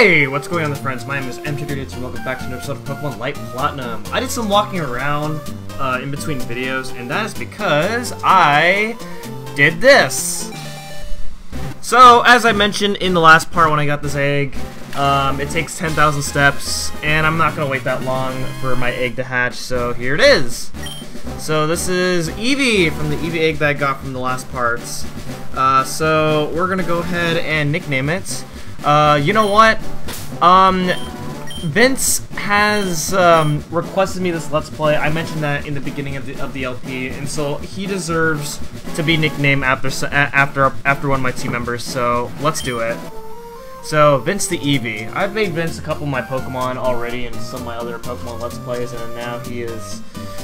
Hey, what's going on, friends? My name is Mchan and welcome back to another episode of Pokemon Light Platinum. I did some walking around uh, in between videos, and that is because I did this. So, as I mentioned in the last part when I got this egg, um, it takes 10,000 steps, and I'm not going to wait that long for my egg to hatch, so here it is. So this is Eevee from the Eevee egg that I got from the last parts. Uh, so we're going to go ahead and nickname it. Uh, you know what? Um, Vince has um, requested me this Let's Play. I mentioned that in the beginning of the, of the LP, and so he deserves to be nicknamed after after after one of my team members. So let's do it. So, Vince the Eevee. I've made Vince a couple of my Pokemon already in some of my other Pokemon Let's Plays, and now he is...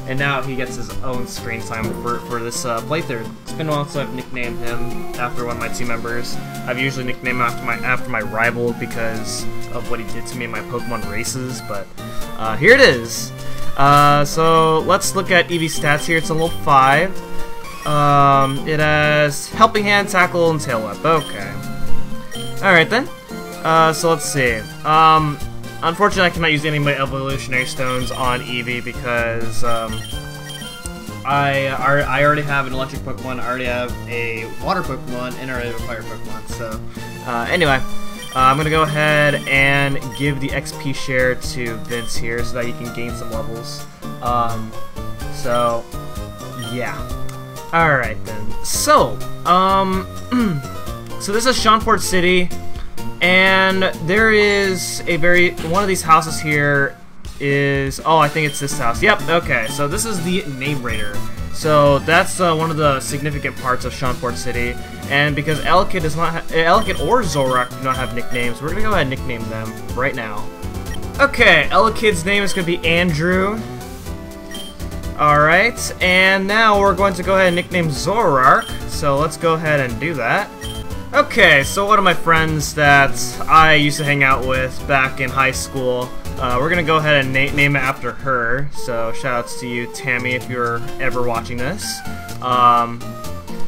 And now he gets his own screen time for, for this uh, playthrough. It's been a while since I've nicknamed him after one of my team members. I've usually nicknamed him after my after my rival because of what he did to me in my Pokemon races, but uh, here it is. Uh, so, let's look at Eevee's stats here. It's a level 5. Um, it has Helping Hand, Tackle, and Tail Whip. Okay. Alright then. Uh, so let's see. Um, unfortunately, I cannot use any of my evolutionary stones on Eevee because um, I I already have an electric Pokemon, I already have a water Pokemon, and I already have a fire Pokemon. So uh, anyway, uh, I'm gonna go ahead and give the XP share to Vince here so that he can gain some levels. Um, so yeah. All right then. So um, so this is Seanport City. And there is a very one of these houses here is oh I think it's this house. Yep. Okay. So this is the name rater. So that's uh, one of the significant parts of Seanport City. And because Elekid does not have Elekid or Zoroark do not have nicknames, we're gonna go ahead and nickname them right now. Okay, Elekid's name is gonna be Andrew. Alright, and now we're going to go ahead and nickname Zoroark. So let's go ahead and do that. Okay, so one of my friends that I used to hang out with back in high school, uh, we're gonna go ahead and na name it after her. So shoutouts to you, Tammy, if you're ever watching this. Um,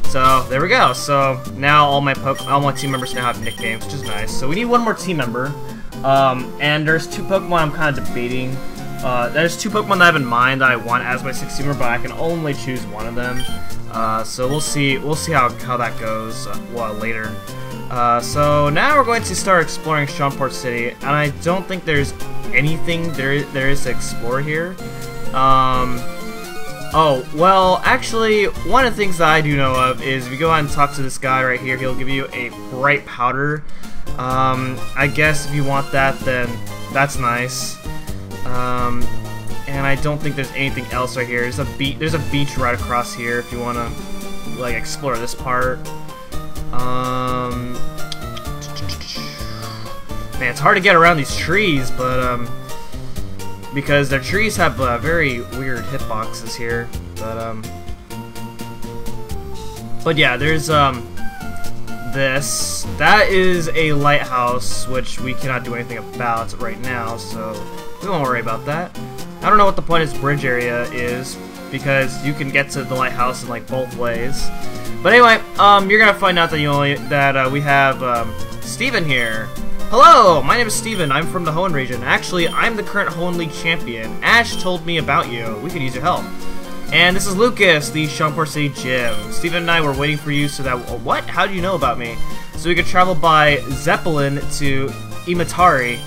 so there we go. So now all my all my team members now have nicknames, which is nice. So we need one more team member, um, and there's two Pokemon I'm kind of debating. Uh, there's two Pokemon that I have in mind that I want as my 6 teamer, but I can only choose one of them. Uh, so we'll see. We'll see how how that goes. Uh, well, later. Uh, so now we're going to start exploring Seanport City, and I don't think there's anything there there is to explore here. Um. Oh, well, actually, one of the things that I do know of is if you go out and talk to this guy right here, he'll give you a bright powder. Um, I guess if you want that, then that's nice. Um, and I don't think there's anything else right here. There's a beach. There's a beach right across here if you want to like explore this part. Um, man, it's hard to get around these trees, but um, because their trees have uh, very weird hitboxes here. But um, but yeah, there's um this. That is a lighthouse, which we cannot do anything about right now, so we won't worry about that. I don't know what the point of this bridge area is, because you can get to the lighthouse in like both ways. But anyway, um, you're gonna find out that you only that uh, we have um, Steven here. Hello, my name is Steven. I'm from the Hoenn region. Actually, I'm the current Hoenn League champion. Ash told me about you. We could use your help. And this is Lucas, the Seanport City Gym. Steven and I were waiting for you so that... What? How do you know about me? So we could travel by Zeppelin to Imatari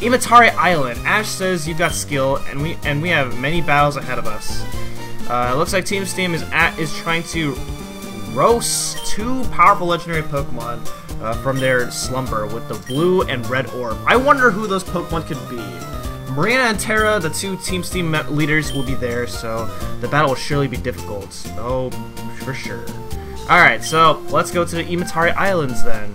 Imatari Island. Ash says you've got skill, and we and we have many battles ahead of us. Uh, looks like Team Steam is at is trying to roast two powerful legendary Pokemon uh, from their slumber with the blue and red orb. I wonder who those Pokemon could be. Marina and Terra, the two Team Steam leaders, will be there, so the battle will surely be difficult. Oh, for sure. Alright, so let's go to the Imatari Islands then.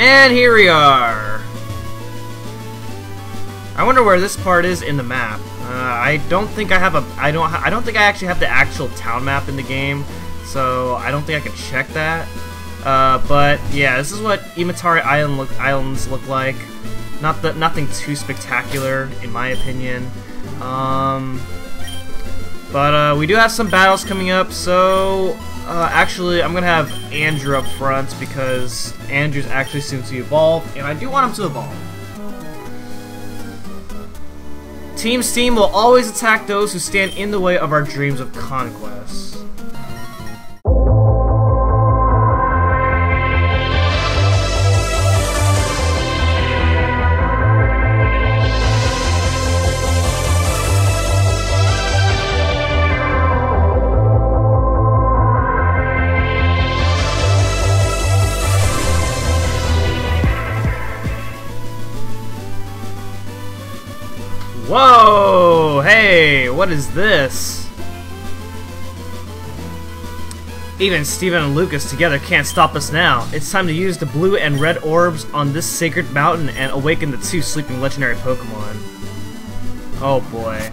And here we are. I wonder where this part is in the map. Uh, I don't think I have a. I don't. I don't think I actually have the actual town map in the game, so I don't think I can check that. Uh, but yeah, this is what Imatari Island look, Islands look like. Not that nothing too spectacular, in my opinion. Um, but uh, we do have some battles coming up, so Uh, actually, I'm gonna have Andrew up front because Andrew's actually seems to evolve, and I do want him to evolve. Team Steam will always attack those who stand in the way of our dreams of conquest. Whoa! Hey, what is this? Even Steven and Lucas together can't stop us now. It's time to use the blue and red orbs on this sacred mountain and awaken the two sleeping legendary Pokemon. Oh boy.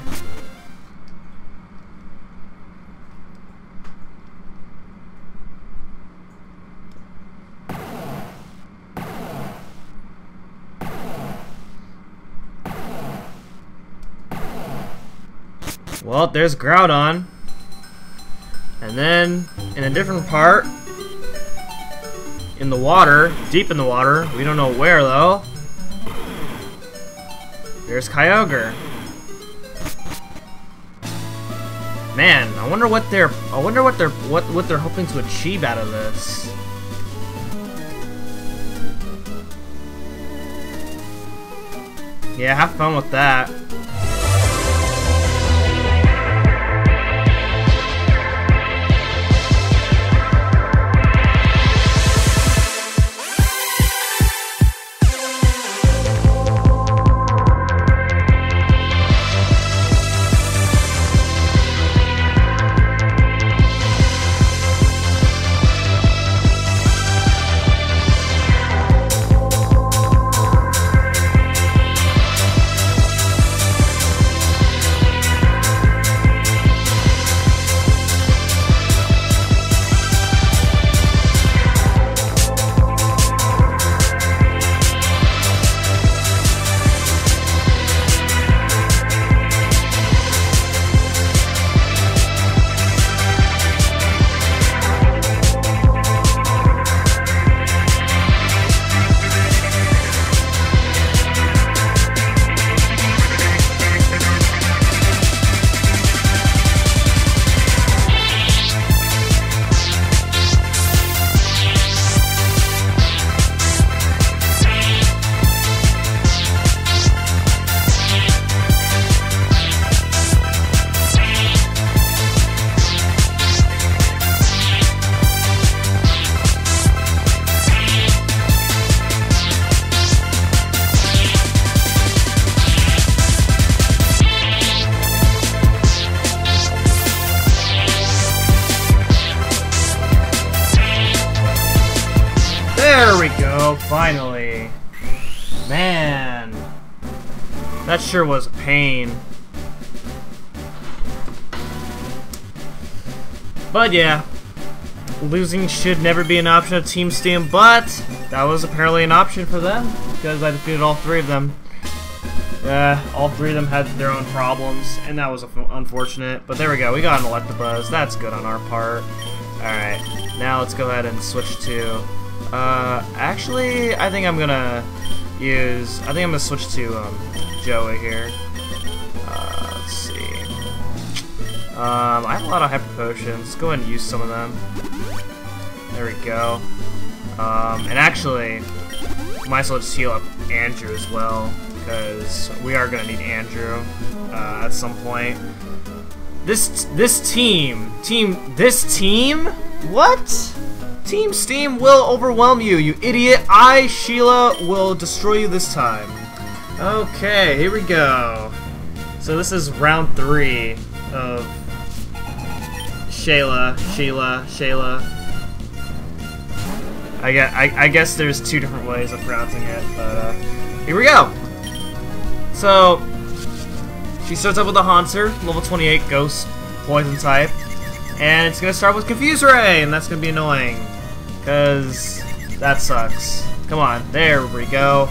Well, there's Groudon. And then, in a different part, in the water, deep in the water, we don't know where though, there's Kyogre. Man, I wonder what they're I wonder what they're what what they're hoping to achieve out of this. Yeah, have fun with that. Finally. Man. That sure was a pain. But yeah, losing should never be an option of Team Steam, but that was apparently an option for them because I defeated all three of them. Uh, all three of them had their own problems, and that was unfortunate. But there we go, we got an Electabuzz. That's good on our part. Alright, now let's go ahead and switch to uh, actually, I think I'm gonna use. I think I'm gonna switch to um, Joey here. Uh, let's see. Um, I have a lot of hyper potions. Let's go ahead and use some of them. There we go. Um, and actually, might as well just heal up Andrew as well because we are gonna need Andrew uh, at some point. This this team, team, this team. What? Team Steam will overwhelm you, you idiot. I, Sheila, will destroy you this time. Okay, here we go. So this is round three of Shayla, Sheila, Shayla. I guess, I, I guess there's two different ways of pronouncing it, but uh, here we go. So, she starts up with a Haunter, level 28 Ghost Poison type. And it's gonna start with Confuse Ray, and that's gonna be annoying. Because that sucks. Come on, there we go.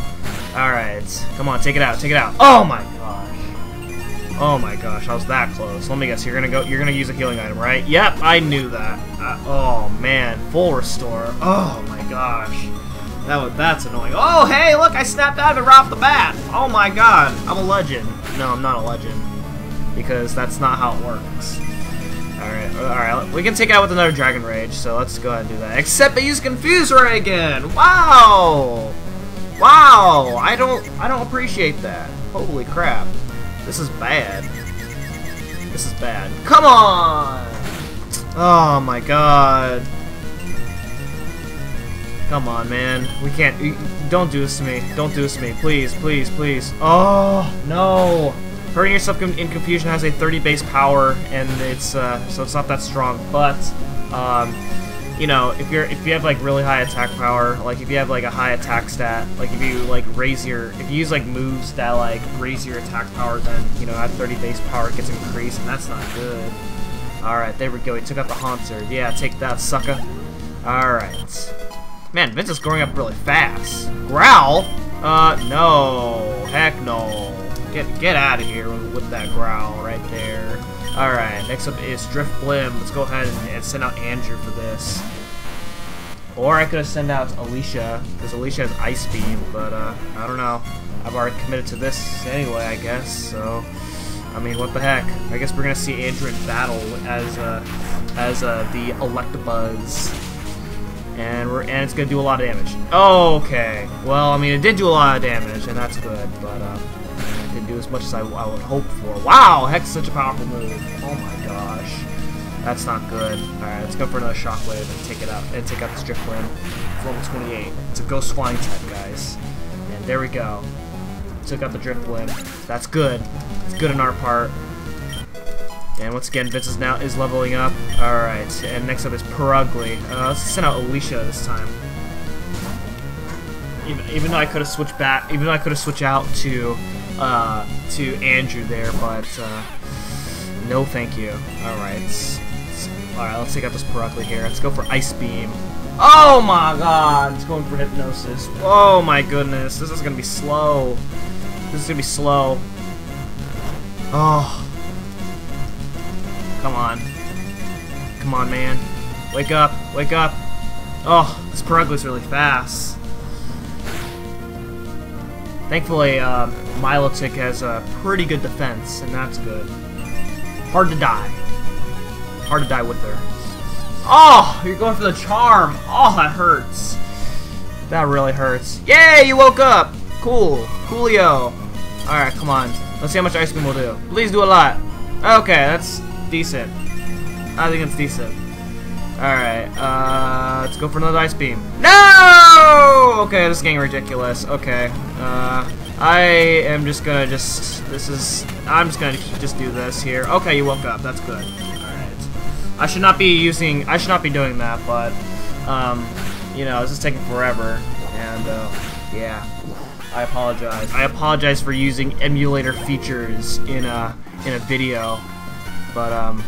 Alright, come on, take it out, take it out. Oh my gosh. Oh my gosh, I was that close. Let me guess, you're gonna go. You're gonna use a healing item, right? Yep, I knew that. Uh, oh man, full restore. Oh my gosh, that was that's annoying. Oh hey, look, I snapped out of it right off the bat. Oh my god, I'm a legend. No, I'm not a legend because that's not how it works. Alright, alright, we can take out with another Dragon Rage, so let's go ahead and do that. Except I use Confuse Ray again! Wow! Wow! I don't I don't appreciate that. Holy crap. This is bad. This is bad. Come on! Oh my god. Come on, man. We can't. Don't do this to me. Don't do this to me. Please, please, please. Oh, no. Hurting yourself in confusion has a 30 base power, and it's uh, so it's not that strong. But um, you know, if you're if you have like really high attack power, like if you have like a high attack stat, like if you like raise your if you use like moves that like raise your attack power, then you know at 30 base power it gets increased, and that's not good. All right, there we go. He took out the Haunter. Yeah, take that, sucker. All right. Man, Vince is growing up really fast. Growl? Uh, no. Heck no. Get get out of here with, that growl right there. Alright, next up is Drifblim. Let's go ahead and, and, send out Andrew for this. Or I could have sent out Alicia, because Alicia has Ice Beam, but uh, I don't know. I've already committed to this anyway, I guess, so... I mean, what the heck? I guess we're gonna see Andrew in battle as uh, as uh, the Electabuzz, and we're and it's gonna do a lot of damage. Okay, well, I mean, it did do a lot of damage, and that's good, but didn't as much as I, I would hope for. Wow, Hex such a powerful move. Oh my gosh. That's not good. Alright, let's go for another Shockwave and take it out and take out this Drifblim. Level 28. It's a Ghost Flying type, guys. And there we go. Took out the Drifblim. That's good. It's good on our part. And once again, Vince is now is leveling up. Alright, and next up is Purugly. Uh, let's send out Alicia this time. Even, even though I could have switched back, even though I could have switched out to uh, to Andrew there, but uh, no thank you. Alright. Alright, let's take out this Purugly here. Let's go for Ice Beam. Oh my god! It's going for Hypnosis. Oh my goodness. This is gonna be slow. This is gonna be slow. Oh. Come on. Come on, man. Wake up. Wake up. Oh, this Purugly's really fast. Thankfully, uh, Milotic has a pretty good defense, and that's good. Hard to die. Hard to die with her. Oh, you're going for the charm. Oh, that hurts. That really hurts. Yay, you woke up. Cool. Coolio. Alright, come on. Let's see how much Ice Beam will do. Please do a lot. Okay, that's decent. I think it's decent. Alright, uh, let's go for another Ice Beam. No! Okay, this is getting ridiculous. Okay, uh, I am just gonna just, this is, I'm just gonna just do this here. Okay, you woke up, that's good. Alright. I should not be using, I should not be doing that, but, um, you know, this is taking forever, and, uh, yeah. I apologize. I apologize for using emulator features in a, in a video, but, um,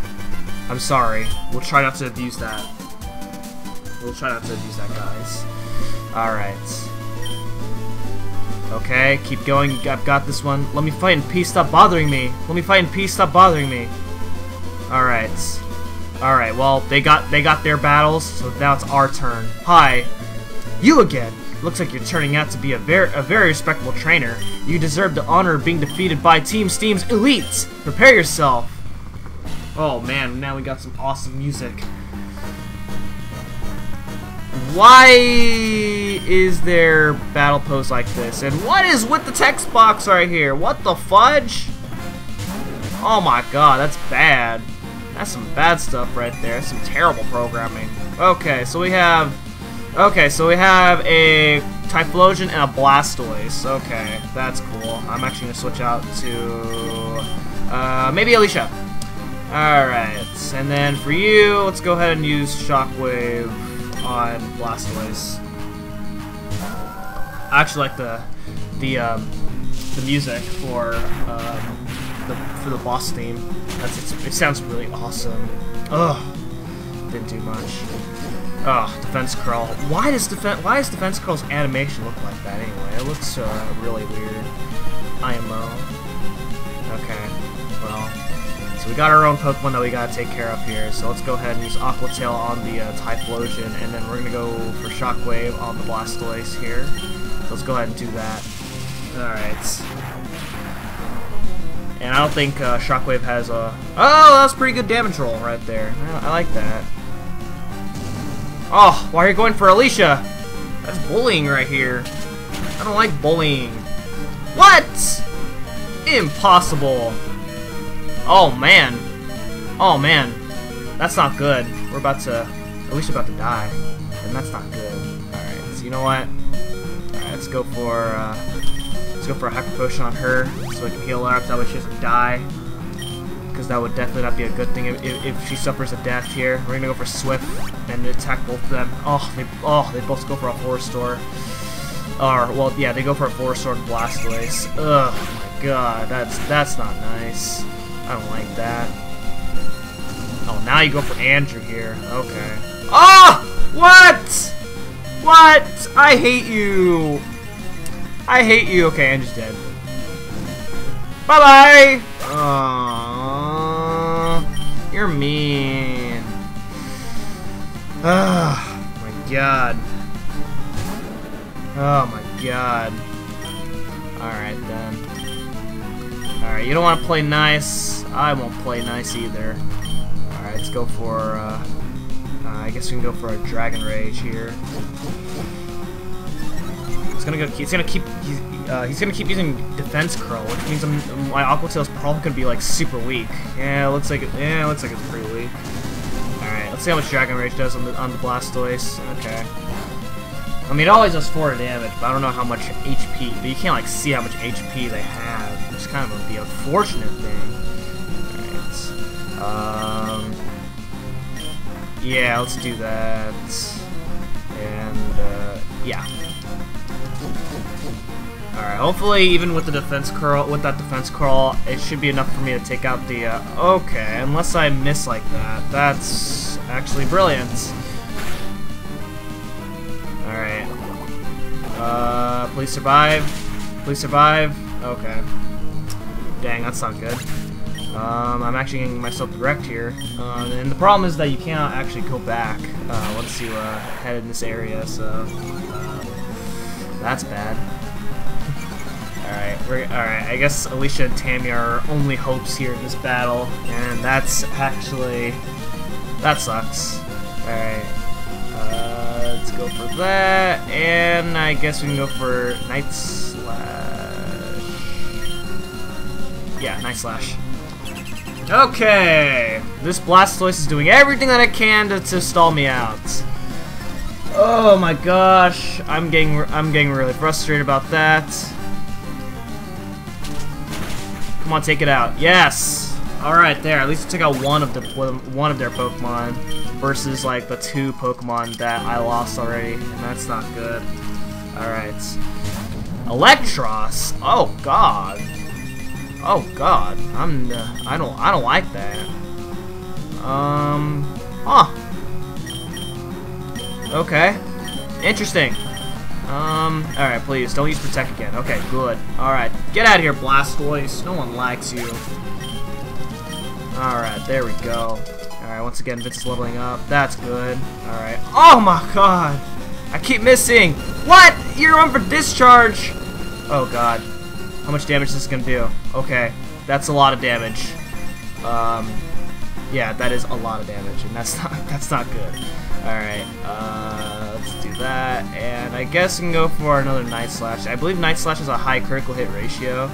I'm sorry. We'll try not to abuse that. We'll try not to abuse that, guys. Alright. Okay, keep going. I've got this one. Let me fight in peace. Stop bothering me. Let me fight in peace. Stop bothering me. Alright. Alright, well, they got they got their battles, so now it's our turn. Hi. You again. Looks like you're turning out to be a very a very respectable trainer. You deserve the honor of being defeated by Team Steam's elites. Prepare yourself. Oh man, now we got some awesome music. Why is there battle pose like this? And what is with the text box right here? What the fudge? Oh my god, that's bad. That's some bad stuff right there. That's some terrible programming. Okay, so we have... Okay, so we have a Typhlosion and a Blastoise. Okay, that's cool. I'm actually going to switch out to... Uh, maybe Alicia. Alright, and then for you, let's go ahead and use Shockwave on Blastoise. I actually like the the um, the music for um, the for the boss theme. That's it sounds really awesome. Ugh, didn't do much. Oh, defense curl. Why does defense Why does defense curl's animation look like that anyway? It looks uh, really weird. IMO. Okay, well, so we got our own Pokemon that we gotta take care of here. So let's go ahead and use Aqua Tail on the uh, Typhlosion, and then we're gonna go for Shockwave on the Blastoise here. Let's go ahead and do that. Alright. And I don't think uh, Shockwave has a... Oh, that was pretty good damage roll right there. I, I like that. Oh, why are you going for Alicia? That's bullying right here. I don't like bullying. What? Impossible. Oh, man. Oh, man. That's not good. We're about to... Alicia about to die. And that's not good. Alright, so you know what? Let's go for... Uh, let's go for a Hyper Potion on her so I can heal her up. That way she doesn't die. Because that would definitely not be a good thing if, if, if, she suffers a death here. We're gonna go for Swift and attack both of them. Oh, they oh they both go for a Horror Store. Or well, yeah, they go for a Horror Store and Blastoise. Ugh, my God, that's that's not nice. I don't like that. Oh, now you go for Andrew here. Okay. Oh, what? What? I hate you. I hate you. Okay, Andrew's dead. Bye-bye! Aww, you're mean. Oh, my god. Oh my god. Alright then. Alright, you don't want to play nice. I won't play nice either. Alright, let's go for, uh, uh, I guess we can go for a Dragon Rage here. He's gonna go. He's gonna keep. He's, uh, he's gonna keep using Defense Curl, which means I'm, my Aqua Tail is probably gonna be like super weak. Yeah, looks like it. Yeah, looks like it's pretty weak. All right, let's see how much Dragon Rage does on the on the Blastoise. Okay. I mean, it always does 4 damage, but I don't know how much HP. But you can't like see how much HP they have. It's kind of the unfortunate thing. Um. Yeah, let's do that. And uh, yeah. Alright, hopefully even with the defense curl, with that defense curl, it should be enough for me to take out the, uh, okay, unless I miss like that. That's actually brilliant. Alright. Uh, please survive. Please survive. Okay. Dang, that's not good. Um, I'm actually getting myself wrecked here. Uh, and the problem is that you cannot actually go back uh, once you uh, head in this area, so that's bad. Alright, we're alright, I guess Alicia and Tammy are our only hopes here in this battle, and that's actually that sucks. Alright. Uh, let's go for that, and I guess we can go for Night Slash. Yeah, Night Slash. Okay, this Blastoise is doing everything that it can to, to stall me out. Oh my gosh, I'm getting I'm getting really frustrated about that. Come on, take it out. Yes. All right, there. At least I took out one of the one of their Pokemon versus like the two Pokemon that I lost already, and that's not good. All right. Eelektross. Oh God. Oh God. I'm. Uh, I don't. I don't like that. Um. Huh. Okay. Interesting. Um, alright, please, don't use Protect again. Okay, good. Alright, get out of here, Blastoise. No one likes you. Alright, there we go. Alright, once again, Vince is leveling up. That's good. Alright. Oh my god! I keep missing! What? You're on for discharge! Oh god. How much damage is this gonna do? Okay, that's a lot of damage. Um, yeah, that is a lot of damage, and that's not that's not good. Alright, uh, let's do that, and I guess we can go for another Night Slash. I believe Night Slash has a high critical hit ratio,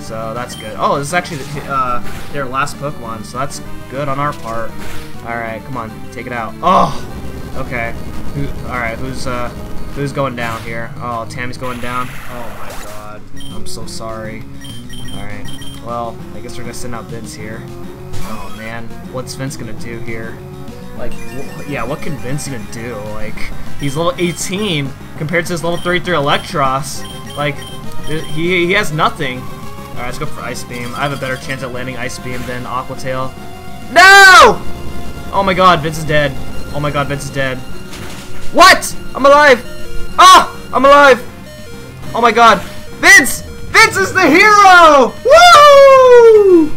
so that's good. Oh, this is actually uh, their last Pokemon, so that's good on our part. Alright, come on, take it out. Oh! Okay. Who, Alright, who's, uh, who's going down here? Oh, Tammy's going down? Oh my god. I'm so sorry. Alright, well, I guess we're gonna send out Vince here. Oh man, what's Vince gonna do here? Like, yeah, what can Vince even do? Like, he's level 18 compared to his level 33 Eelektross. Like, he, he has nothing. Alright, let's go for Ice Beam. I have a better chance at landing Ice Beam than Aqua Tail. No! Oh my god, Vince is dead. Oh my god, Vince is dead. What? I'm alive! Ah! I'm alive! Oh my god. Vince! Vince is the hero! Woo!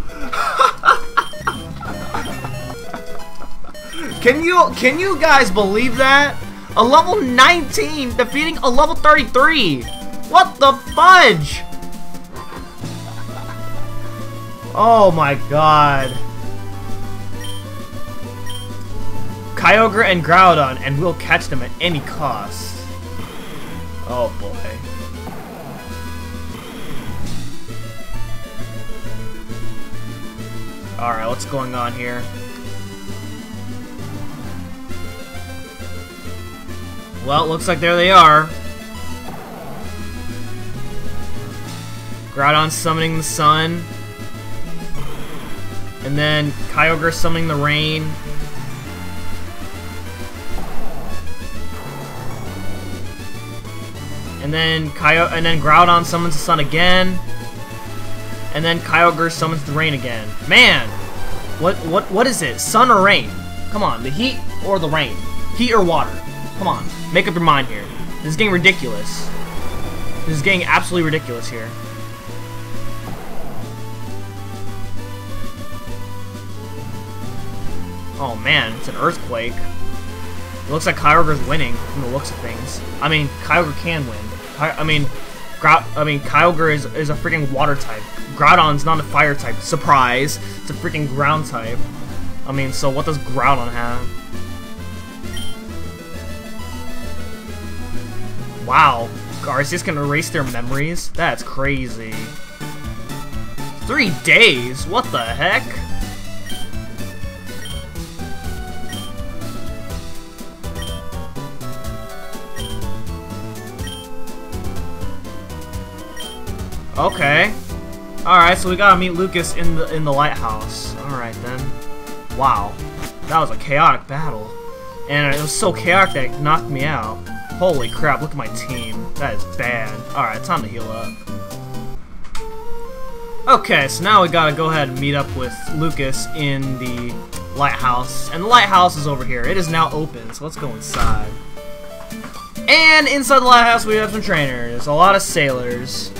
Can you can you guys believe that? A level 19 defeating a level 33. What the fudge? Oh my god. Kyogre and Groudon, and we'll catch them at any cost. Oh boy. Alright, what's going on here? Well, looks like there they are. Groudon summoning the sun. And then Kyogre summoning the rain. And then Kyo and then Groudon summons the sun again. And then Kyogre summons the rain again. Man! What what what is it? Sun or rain? Come on, the heat or the rain? Heat or water? Come on, make up your mind here. This is getting ridiculous. This is getting absolutely ridiculous here. Oh man, it's an earthquake. It looks like Kyogre's winning from the looks of things. I mean, Kyogre can win. Ky I mean, I mean, Kyogre is, is a freaking water type. Groudon's not a fire type. Surprise! It's a freaking ground type. I mean, so what does Groudon have? Wow. Arceus can erase their memories? That's crazy. Three days? What the heck? Okay. Alright, so we gotta meet Lucas in the in the lighthouse. Alright then. Wow. That was a chaotic battle. And it was so chaotic that it knocked me out. Holy crap, look at my team. That is bad. Alright, time to heal up. Okay, so now we gotta go ahead and meet up with Lucas in the lighthouse. And the lighthouse is over here. It is now open, so let's go inside. And inside the lighthouse we have some trainers. A lot of sailors.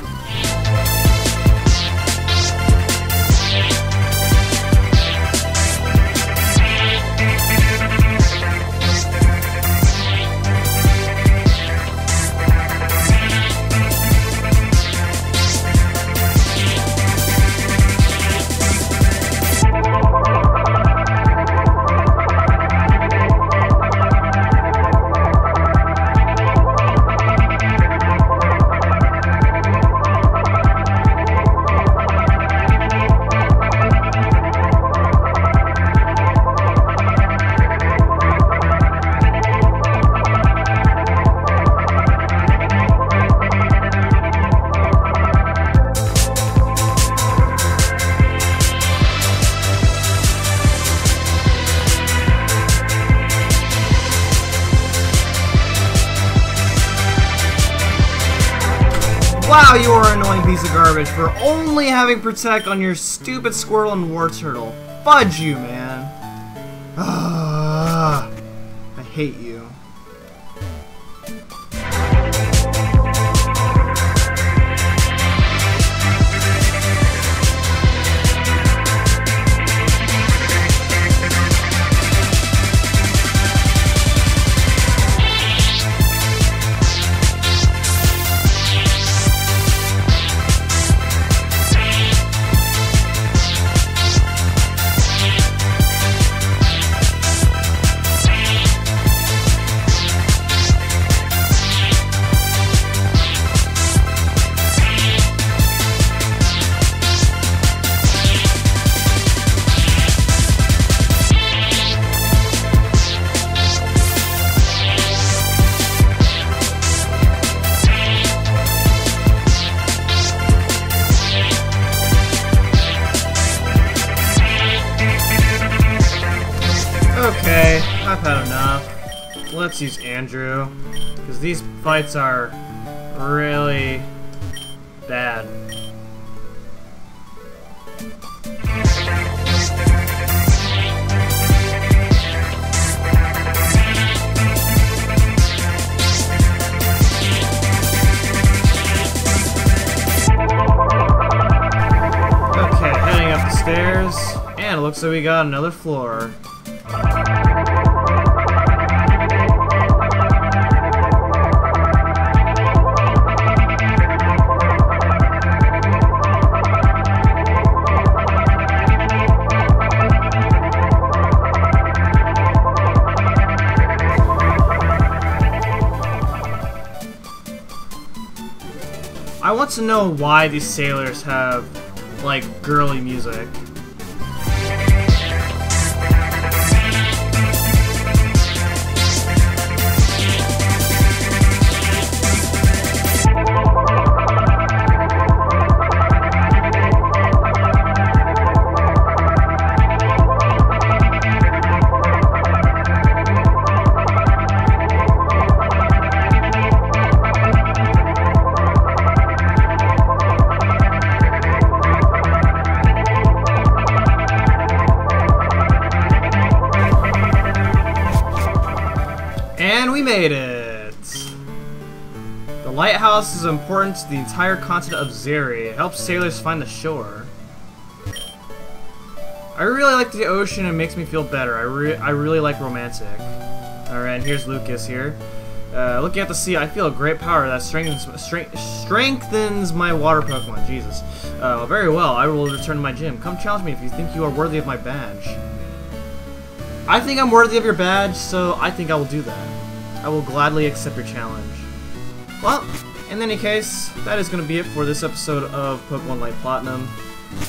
Garbage for only having Protect on your stupid Squirtle and Wartortle. Fudge you, man. Ah, I hate you. fights are really bad. Okay, heading up the stairs, and it looks like we got another floor. To know why these sailors have, like, girly music. Made it! The lighthouse is important to the entire continent of Zhery. It helps sailors find the shore. I really like the ocean, it makes me feel better. I, re I really like romantic. Alright, here's Lucas here. Uh, looking at the sea, I feel a great power that strengthens strength, strengthens my water Pokemon. Jesus. Uh, very well, I will return to my gym. Come challenge me if you think you are worthy of my badge. I think I'm worthy of your badge, so I think I will do that. I will gladly accept your challenge. Well, in any case, that is going to be it for this episode of Pokemon Light Platinum.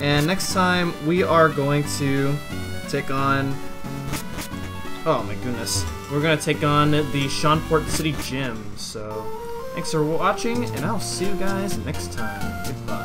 And next time, we are going to take on... Oh my goodness. We're going to take on the Seanport City Gym. So, thanks for watching, and I'll see you guys next time. Goodbye.